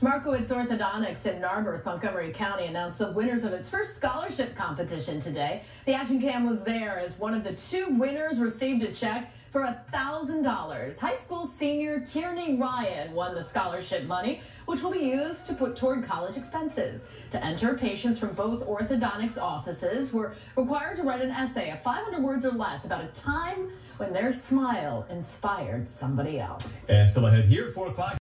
Markowitz Orthodontics in Narberth, Montgomery County announced the winners of its first scholarship competition today. The action cam was there as one of the two winners received a check for $1,000. High school senior Tierney Ryan won the scholarship money, which will be used to put toward college expenses. To enter, patients from both orthodontics offices were required to write an essay of 500 words or less about a time when their smile inspired somebody else. And still ahead here at 4 o'clock.